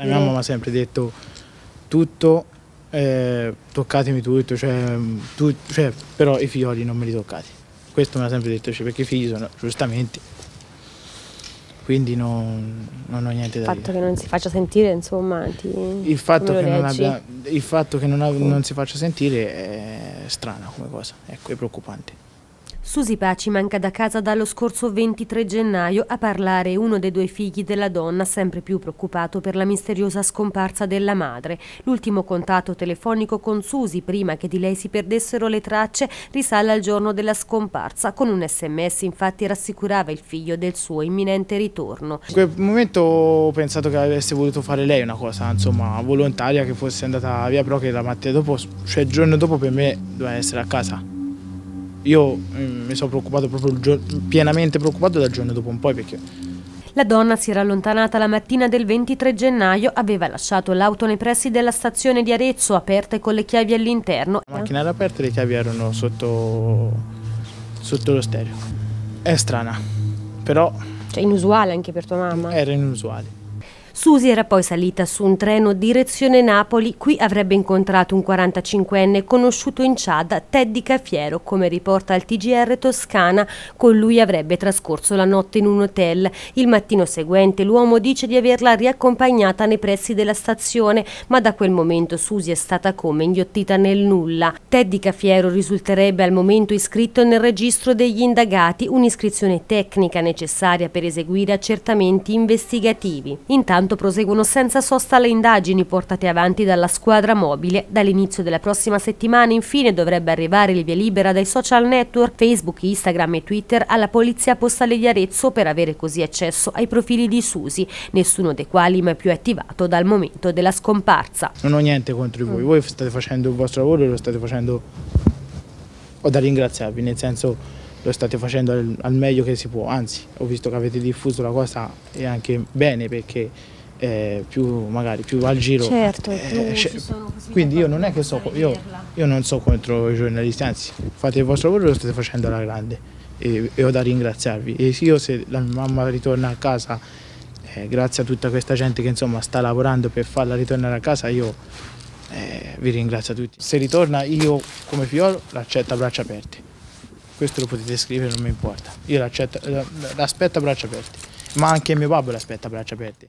La mia mamma mi ha sempre detto tutto, eh, toccatemi tutto, cioè, tu- cioè, però i figlioli non me li toccate. Questo me l'ha sempre detto, cioè, perché i figli sono giustamente. Quindi non, non ho niente Il da fatto dire. che non si faccia sentire, insomma, ti... Il fatto, abbia- il fatto che non, non si faccia sentire è strana come cosa, ecco, è preoccupante. Susi Paci manca da casa dallo scorso 23 gennaio a parlare uno dei due figli della donna, sempre più preoccupato per la misteriosa scomparsa della madre. L'ultimo contatto telefonico con Susi, prima che di lei si perdessero le tracce, risale al giorno della scomparsa. Con un sms infatti rassicurava il figlio del suo imminente ritorno. In quel momento ho pensato che avesse voluto fare lei una cosa, insomma, volontaria, che fosse andata via, però che la mattina dopo, cioè il giorno dopo per me doveva essere a casa. Io mm, mi sono preoccupato proprio pienamente preoccupato dal giorno dopo un po' perché La donna si era allontanata la mattina del 23 gennaio, aveva lasciato l'auto nei pressi della stazione di Arezzo, aperta e con le chiavi all'interno. la macchina era aperta e le chiavi erano sotto, sotto lo stereo. È strana, però Cioè inusuale anche per tua mamma. era inusuale. Susi era poi salita su un treno direzione Napoli, qui avrebbe incontrato un 45enne conosciuto in Chad, Teddy Cafiero, come riporta il TGR Toscana, con lui avrebbe trascorso la notte in un hotel. Il mattino seguente l'uomo dice di averla riaccompagnata nei pressi della stazione, ma da quel momento Susi è stata come inghiottita nel nulla. Teddy Cafiero risulterebbe al momento iscritto nel registro degli indagati, un'iscrizione tecnica necessaria per eseguire accertamenti investigativi. Intanto proseguono senza sosta le indagini portate avanti dalla squadra mobile. Dall'inizio della prossima settimana infine dovrebbe arrivare il via libera dai social network Facebook, Instagram e Twitter alla Polizia Postale di Arezzo per avere così accesso ai profili di Susi, nessuno dei quali mai più attivato dal momento della scomparsa. Non ho niente contro di voi, voi state facendo il vostro lavoro e lo state facendo, ho da ringraziarvi, nel senso lo state facendo al meglio che si può, anzi ho visto che avete diffuso la cosa e anche bene perché eh, più magari più al giro. Certo, eh, c'è- quindi io non è che so, io, io non so contro i giornalisti, anzi fate il vostro lavoro e lo state facendo alla grande e, e ho da ringraziarvi. E io se la mia mamma ritorna a casa, eh, grazie a tutta questa gente che insomma sta lavorando per farla ritornare a casa, io eh, vi ringrazio a tutti. Se ritorna io come figliolo l'accetto a braccia aperte. Questo lo potete scrivere, non mi importa. Io l'accetto, l'aspetto a braccia aperte. Ma anche mio babbo l'aspetta a braccia aperte.